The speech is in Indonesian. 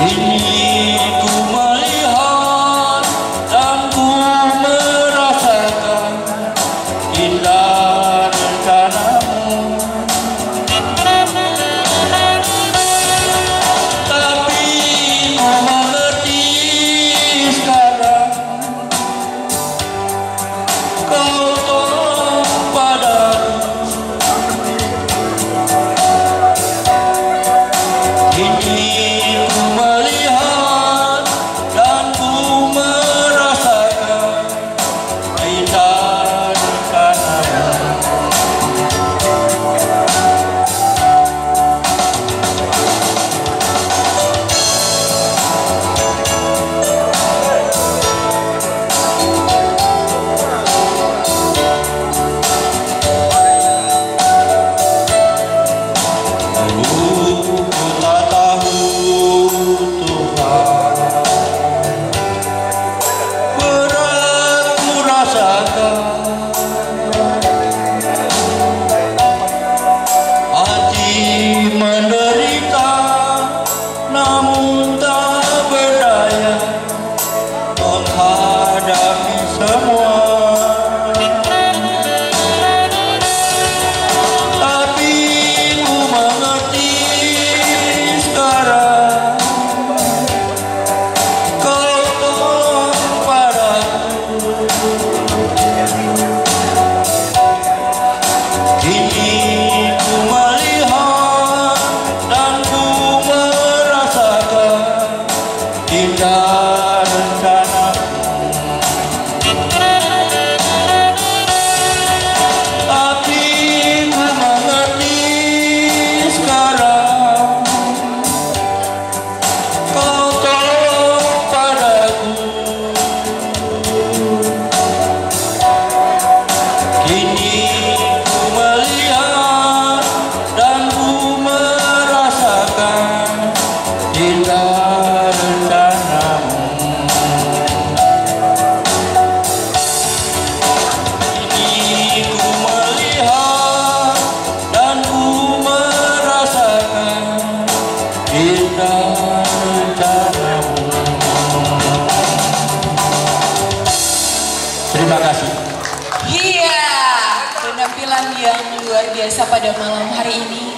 You. Terima kasih. Iya, penampilan yang luar biasa pada malam hari ini.